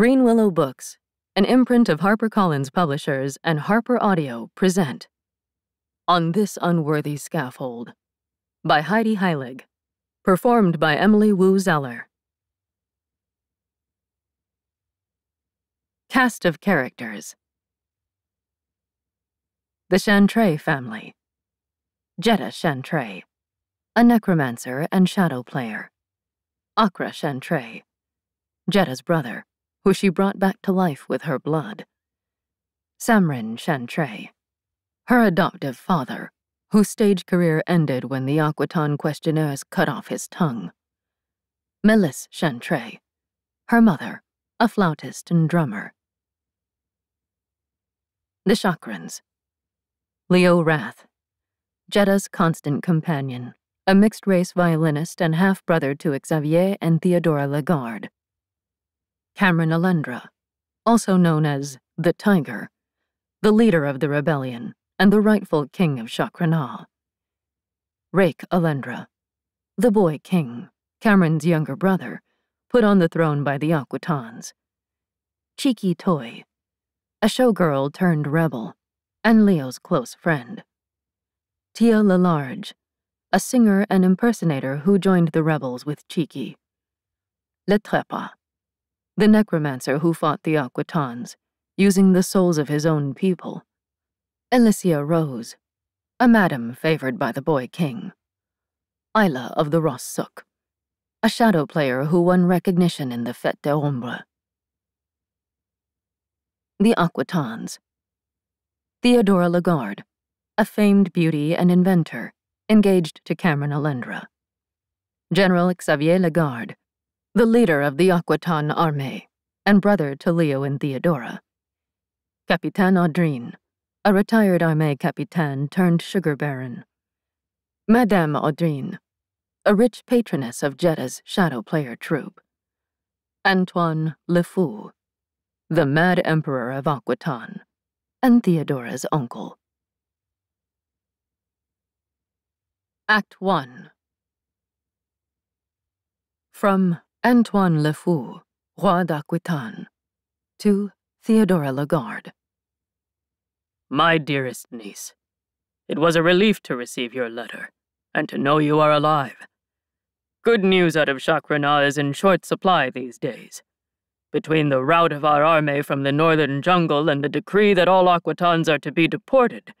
Greenwillow Books, an imprint of HarperCollins Publishers and Harper Audio present On This Unworthy Scaffold by Heidi Heilig, performed by Emily Woo Zeller. Cast of Characters The Chantray Family Jetta Chantray, a necromancer and shadow player. Akra Chantray, Jetta's brother, who she brought back to life with her blood. Samrin Chantray, her adoptive father, whose stage career ended when the Aquitaine questionnaires cut off his tongue. Melis Chantray, her mother, a flautist and drummer. The Chakrans. Leo Rath, Jetta's constant companion, a mixed race violinist and half brother to Xavier and Theodora Lagarde. Cameron Alendra, also known as the Tiger, the leader of the rebellion and the rightful king of Chakrana. Rake Alendra, the boy king, Cameron's younger brother, put on the throne by the Aquitanes. Cheeky Toy, a showgirl turned rebel, and Leo's close friend. Tia Lalarge, a singer and impersonator who joined the rebels with Cheeky. Le Trépas, the necromancer who fought the Aquitanes, using the souls of his own people. Alicia Rose, a madam favored by the boy king. Isla of the Ross Suk, a shadow player who won recognition in the Fête des Ombres. The Aquitanes. Theodora Lagarde, a famed beauty and inventor, engaged to Cameron Alendra. General Xavier Lagarde, the leader of the Aquitaine army, and brother to Leo and Theodora. Capitaine Audrine, a retired army capitaine turned sugar baron. Madame Audrine, a rich patroness of Jetta's shadow player troupe. Antoine Le Fou, the mad emperor of Aquitaine, and Theodora's uncle. Act 1 From Antoine Le Fou, Roi d'Aquitaine, to Theodora Lagarde. My dearest niece, it was a relief to receive your letter, and to know you are alive. Good news out of Chakrana is in short supply these days. Between the rout of our army from the northern jungle and the decree that all Aquitanes are to be deported,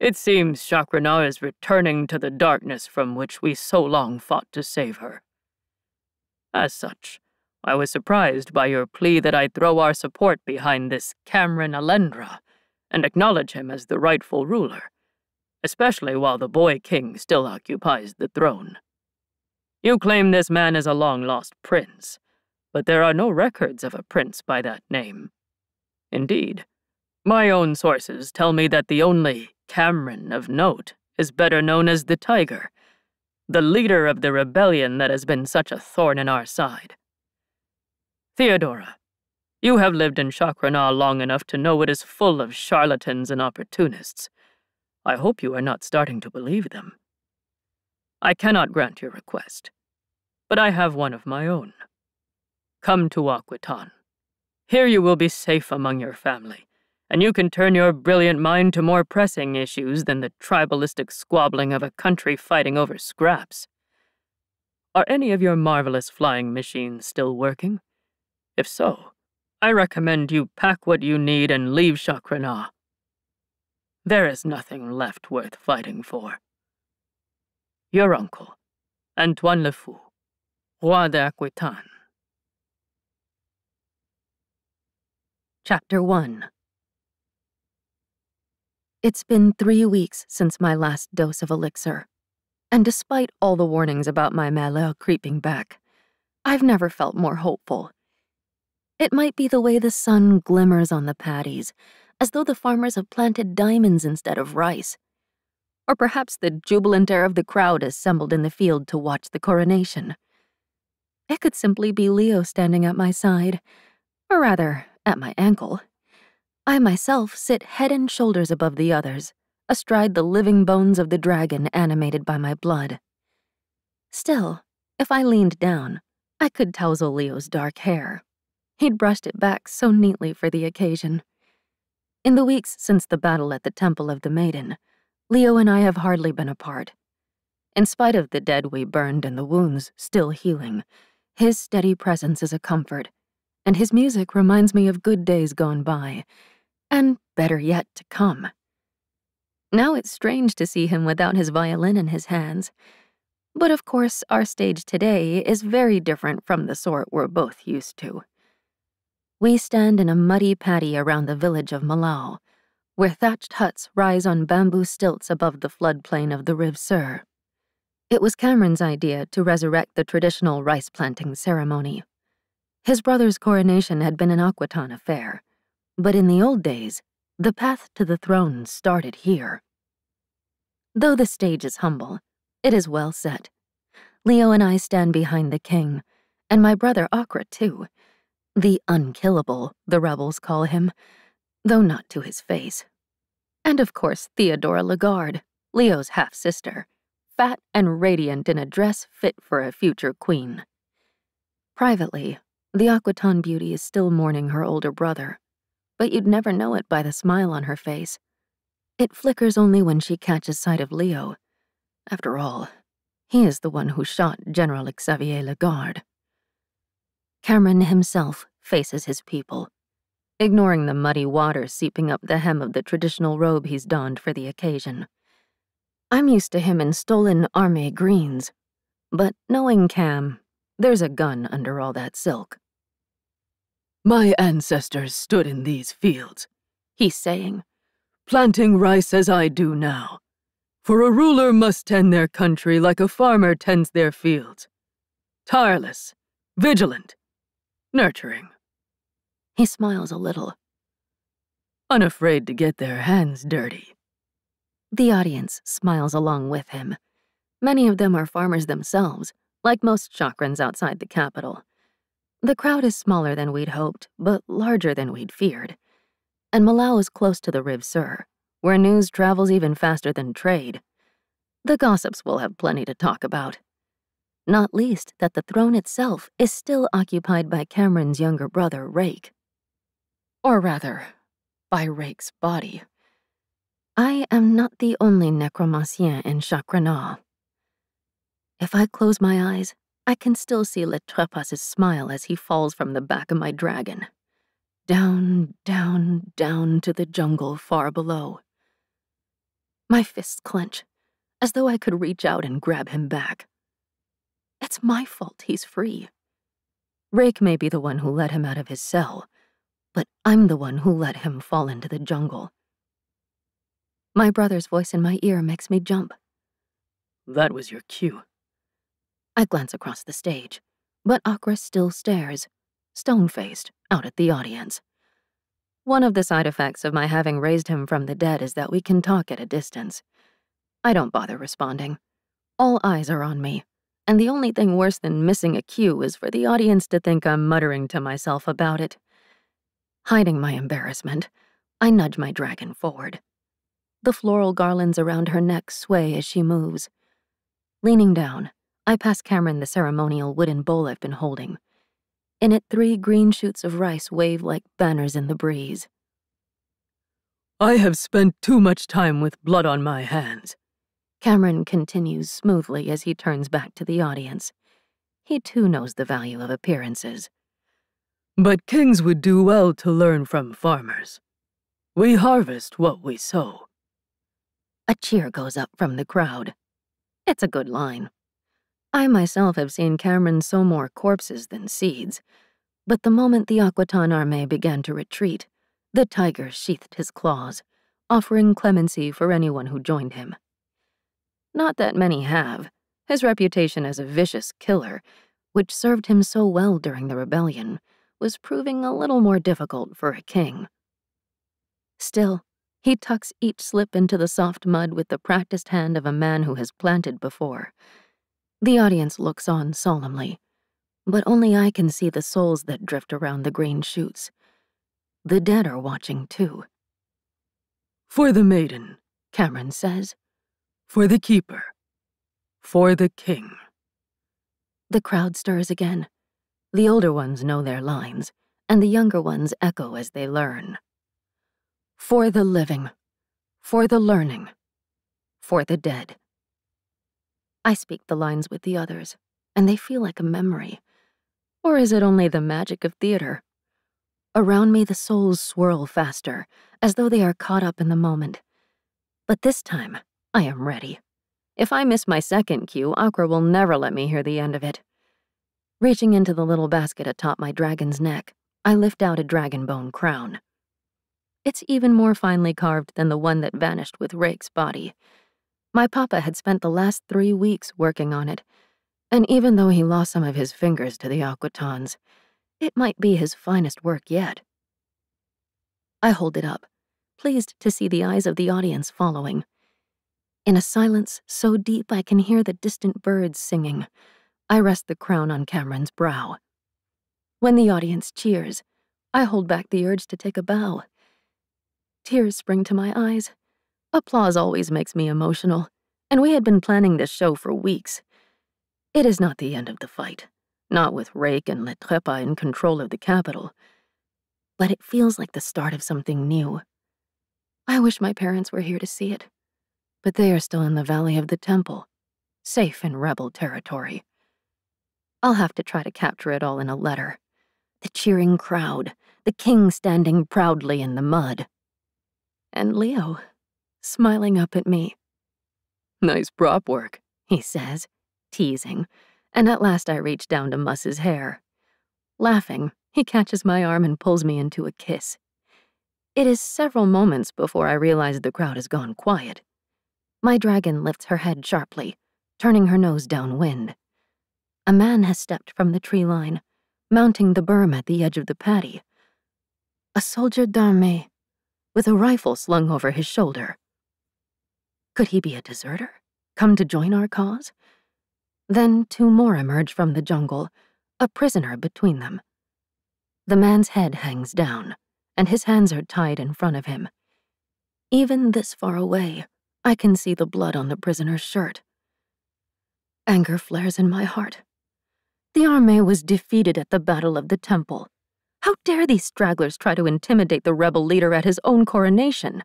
it seems Chakrana is returning to the darkness from which we so long fought to save her. As such, I was surprised by your plea that I throw our support behind this Cameron Alendra and acknowledge him as the rightful ruler, especially while the boy king still occupies the throne. You claim this man is a long lost prince, but there are no records of a prince by that name. Indeed, my own sources tell me that the only Cameron of note is better known as the Tiger the leader of the rebellion that has been such a thorn in our side. Theodora, you have lived in Chakrana long enough to know it is full of charlatans and opportunists. I hope you are not starting to believe them. I cannot grant your request, but I have one of my own. Come to Aquitaine. Here you will be safe among your family, and you can turn your brilliant mind to more pressing issues than the tribalistic squabbling of a country fighting over scraps. Are any of your marvelous flying machines still working? If so, I recommend you pack what you need and leave Chakrana. There is nothing left worth fighting for. Your uncle, Antoine Le Fou, Roi d'Aquitaine. Chapter 1 it's been three weeks since my last dose of elixir, and despite all the warnings about my malheur creeping back, I've never felt more hopeful. It might be the way the sun glimmers on the paddies, as though the farmers have planted diamonds instead of rice. Or perhaps the jubilant air of the crowd assembled in the field to watch the coronation. It could simply be Leo standing at my side, or rather, at my ankle. I myself sit head and shoulders above the others, astride the living bones of the dragon animated by my blood. Still, if I leaned down, I could tousle Leo's dark hair. He'd brushed it back so neatly for the occasion. In the weeks since the battle at the Temple of the Maiden, Leo and I have hardly been apart. In spite of the dead we burned and the wounds still healing, his steady presence is a comfort, and his music reminds me of good days gone by, and better yet to come. Now it's strange to see him without his violin in his hands. But of course, our stage today is very different from the sort we're both used to. We stand in a muddy paddy around the village of Malau, where thatched huts rise on bamboo stilts above the floodplain of the Rive Sur. It was Cameron's idea to resurrect the traditional rice planting ceremony. His brother's coronation had been an Aquitaine affair, but in the old days, the path to the throne started here. Though the stage is humble, it is well set. Leo and I stand behind the king, and my brother Akra, too the unkillable, the rebels call him, though not to his face. And of course, Theodora Lagarde, Leo's half sister, fat and radiant in a dress fit for a future queen. Privately, the Aquitaine beauty is still mourning her older brother, but you'd never know it by the smile on her face. It flickers only when she catches sight of Leo. After all, he is the one who shot General Xavier Lagarde. Cameron himself faces his people, ignoring the muddy water seeping up the hem of the traditional robe he's donned for the occasion. I'm used to him in stolen armée greens, but knowing Cam, there's a gun under all that silk. My ancestors stood in these fields, he's saying, planting rice as I do now. For a ruler must tend their country like a farmer tends their fields. Tireless, vigilant, nurturing. He smiles a little. Unafraid to get their hands dirty. The audience smiles along with him. Many of them are farmers themselves, like most chakrans outside the capital. The crowd is smaller than we'd hoped, but larger than we'd feared. And Malau is close to the Rive Sur, where news travels even faster than trade. The gossips will have plenty to talk about not least that the throne itself is still occupied by Cameron's younger brother, Rake. Or rather, by Rake's body. I am not the only necromancien in Chakrana. If I close my eyes, I can still see Le Trépas' smile as he falls from the back of my dragon. Down, down, down to the jungle far below. My fists clench, as though I could reach out and grab him back. It's my fault he's free. Rake may be the one who let him out of his cell, but I'm the one who let him fall into the jungle. My brother's voice in my ear makes me jump. That was your cue. I glance across the stage, but Akra still stares, stone faced, out at the audience. One of the side effects of my having raised him from the dead is that we can talk at a distance. I don't bother responding. All eyes are on me, and the only thing worse than missing a cue is for the audience to think I'm muttering to myself about it. Hiding my embarrassment, I nudge my dragon forward. The floral garlands around her neck sway as she moves. Leaning down, I pass Cameron the ceremonial wooden bowl I've been holding. In it, three green shoots of rice wave like banners in the breeze. I have spent too much time with blood on my hands. Cameron continues smoothly as he turns back to the audience. He too knows the value of appearances. But kings would do well to learn from farmers. We harvest what we sow. A cheer goes up from the crowd. It's a good line. I myself have seen Cameron sow more corpses than seeds, but the moment the Aquitaine armée began to retreat, the tiger sheathed his claws, offering clemency for anyone who joined him. Not that many have. His reputation as a vicious killer, which served him so well during the rebellion, was proving a little more difficult for a king. Still, he tucks each slip into the soft mud with the practiced hand of a man who has planted before. The audience looks on solemnly, but only I can see the souls that drift around the green shoots. The dead are watching too. For the maiden, Cameron says for the keeper, for the king. The crowd stirs again. The older ones know their lines, and the younger ones echo as they learn. For the living, for the learning, for the dead. I speak the lines with the others, and they feel like a memory. Or is it only the magic of theater? Around me, the souls swirl faster, as though they are caught up in the moment. But this time, I am ready. If I miss my second cue, Akra will never let me hear the end of it. Reaching into the little basket atop my dragon's neck, I lift out a dragon bone crown. It's even more finely carved than the one that vanished with Rake's body. My papa had spent the last three weeks working on it, and even though he lost some of his fingers to the Aquitanes, it might be his finest work yet. I hold it up, pleased to see the eyes of the audience following. In a silence so deep I can hear the distant birds singing, I rest the crown on Cameron's brow. When the audience cheers, I hold back the urge to take a bow. Tears spring to my eyes. Applause always makes me emotional, and we had been planning this show for weeks. It is not the end of the fight not with Rake and Le Trépas in control of the capital. But it feels like the start of something new. I wish my parents were here to see it, but they are still in the Valley of the Temple, safe in rebel territory. I'll have to try to capture it all in a letter. The cheering crowd, the king standing proudly in the mud. And Leo, smiling up at me. Nice prop work, he says, teasing and at last I reach down to muss his hair. Laughing, he catches my arm and pulls me into a kiss. It is several moments before I realize the crowd has gone quiet. My dragon lifts her head sharply, turning her nose downwind. A man has stepped from the tree line, mounting the berm at the edge of the paddy. A soldier d'armée, with a rifle slung over his shoulder. Could he be a deserter, come to join our cause? Then two more emerge from the jungle, a prisoner between them. The man's head hangs down, and his hands are tied in front of him. Even this far away, I can see the blood on the prisoner's shirt. Anger flares in my heart. The army was defeated at the Battle of the Temple. How dare these stragglers try to intimidate the rebel leader at his own coronation?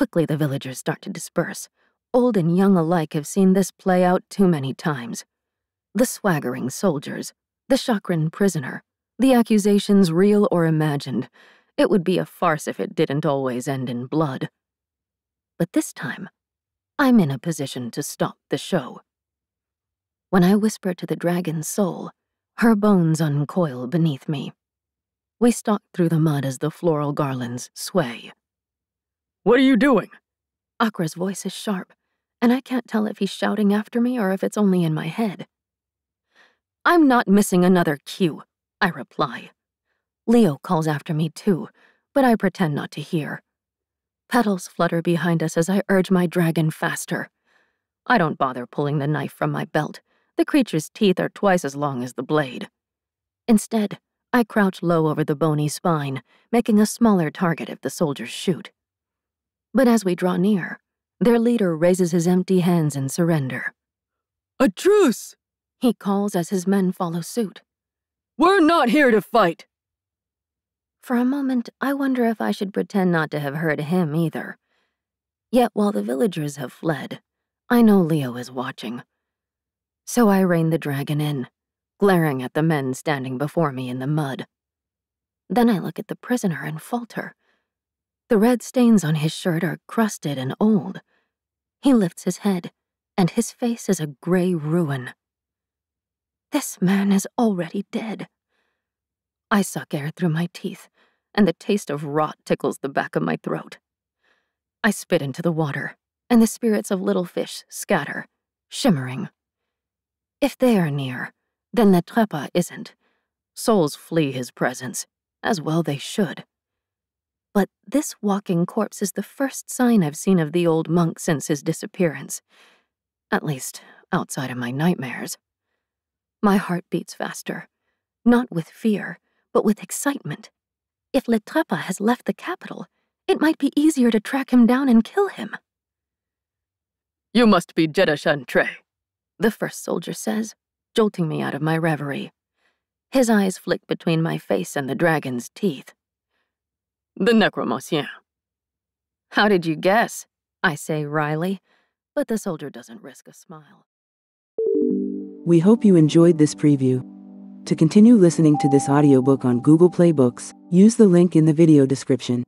Quickly, the villagers start to disperse, Old and young alike have seen this play out too many times. The swaggering soldiers, the chakran prisoner, the accusations real or imagined. It would be a farce if it didn't always end in blood. But this time, I'm in a position to stop the show. When I whisper to the dragon's soul, her bones uncoil beneath me. We stalk through the mud as the floral garlands sway. What are you doing? Akra's voice is sharp, and I can't tell if he's shouting after me or if it's only in my head. I'm not missing another cue, I reply. Leo calls after me too, but I pretend not to hear. Petals flutter behind us as I urge my dragon faster. I don't bother pulling the knife from my belt. The creature's teeth are twice as long as the blade. Instead, I crouch low over the bony spine, making a smaller target if the soldiers shoot. But as we draw near, their leader raises his empty hands in surrender. A truce! He calls as his men follow suit. We're not here to fight! For a moment, I wonder if I should pretend not to have heard him either. Yet while the villagers have fled, I know Leo is watching. So I rein the dragon in, glaring at the men standing before me in the mud. Then I look at the prisoner and falter. The red stains on his shirt are crusted and old. He lifts his head, and his face is a gray ruin. This man is already dead. I suck air through my teeth, and the taste of rot tickles the back of my throat. I spit into the water, and the spirits of little fish scatter, shimmering. If they are near, then the Trépas isn't. Souls flee his presence, as well they should. But this walking corpse is the first sign I've seen of the old monk since his disappearance. At least, outside of my nightmares. My heart beats faster, not with fear, but with excitement. If Le Trépas has left the capital, it might be easier to track him down and kill him. You must be Jetta Chantray, the first soldier says, jolting me out of my reverie. His eyes flick between my face and the dragon's teeth. The necromancien. How did you guess? I say wryly, but the soldier doesn't risk a smile. We hope you enjoyed this preview. To continue listening to this audiobook on Google Play Books, use the link in the video description.